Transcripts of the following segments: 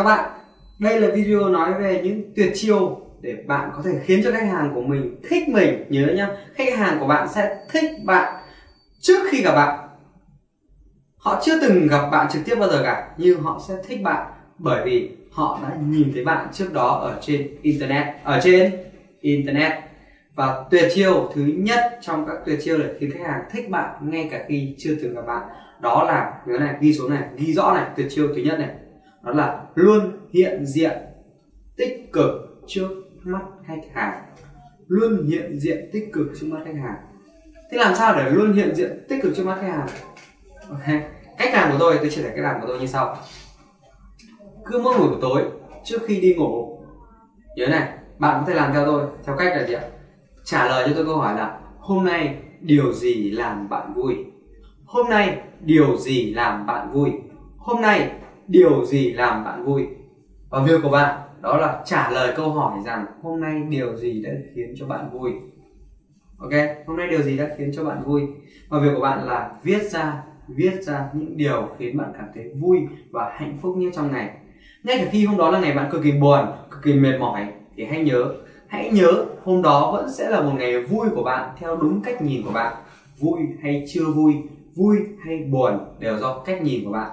Chào bạn, đây là video nói về những tuyệt chiêu để bạn có thể khiến cho khách hàng của mình thích mình. Nhớ nhá, khách hàng của bạn sẽ thích bạn trước khi gặp bạn. Họ chưa từng gặp bạn trực tiếp bao giờ cả Nhưng họ sẽ thích bạn bởi vì họ đã nhìn thấy bạn trước đó ở trên Internet Ở trên Internet. Và tuyệt chiêu thứ nhất trong các tuyệt chiêu để khiến khách hàng thích bạn ngay cả khi chưa từng gặp bạn đó là nhớ này ghi số này ghi rõ này tuyệt chiêu thứ nhất này đó là luôn hiện diện, tích cực trước mắt khách hàng. Luôn hiện diện tích cực trước mắt khách hàng. Thế làm sao để luôn hiện diện tích cực trước mắt khách hàng? Ok, cách làm của tôi tôi chia sẻ cách làm của tôi như sau. Cứ mỗi buổi tối, trước khi đi ngủ, nhớ này, bạn có thể làm theo tôi, theo cách là gì ạ? Trả lời cho tôi câu hỏi là, hôm nay điều gì làm bạn vui? Hôm nay điều gì làm bạn vui? Hôm nay điều gì làm bạn vui? Và việc của bạn, đó là trả lời câu hỏi rằng hôm nay điều gì đã khiến cho bạn vui? Ok, hôm nay điều gì đã khiến cho bạn vui? Và việc của bạn là viết ra viết ra những điều khiến bạn cảm thấy vui và hạnh phúc nhất trong ngày. Ngay cả khi hôm đó là ngày bạn cực kỳ buồn, cực kỳ mệt mỏi, thì hãy nhớ hãy nhớ hôm đó vẫn sẽ là một ngày vui của bạn theo đúng cách nhìn của bạn. Vui hay chưa vui vui hay buồn đều do cách nhìn của bạn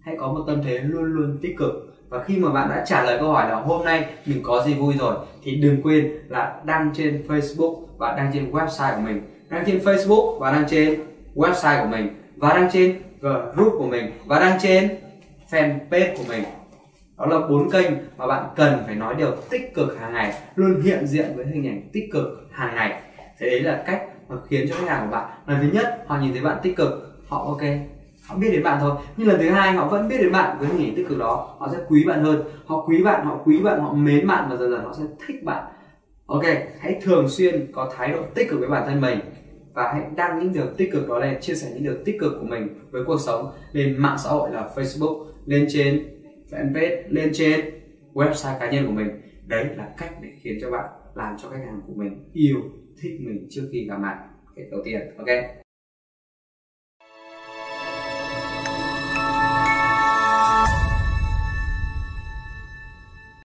hãy có một tâm thế luôn luôn tích cực. Và khi mà bạn đã trả lời câu hỏi là hôm nay mình có gì vui rồi, thì đừng quên là đăng trên Facebook và đăng trên website của mình. Đăng trên Facebook và đăng trên website của mình. Và đăng trên group của mình. Và đăng trên fanpage của mình. Đó là bốn kênh mà bạn cần phải nói điều tích cực hàng ngày, luôn hiện diện với hình ảnh tích cực hàng ngày. Thế đấy là cách mà khiến cho khách hàng của bạn, lần thứ nhất, họ nhìn thấy bạn tích cực, họ ok họ biết đến bạn thôi. Nhưng lần thứ hai họ vẫn biết đến bạn với hình ảnh tích cực đó. Họ sẽ quý bạn hơn. Họ quý bạn, họ quý bạn, họ mến bạn và dần dần họ sẽ thích bạn. Ok, hãy thường xuyên có thái độ tích cực với bản thân mình và hãy đăng những điều tích cực đó lên, chia sẻ những điều tích cực của mình với cuộc sống lên mạng xã hội là Facebook, lên trên fanpage, lên trên website cá nhân của mình. Đấy là cách để khiến cho bạn làm cho khách hàng của mình yêu, thích mình trước khi gặp mặt. Cái đầu tiên, ok?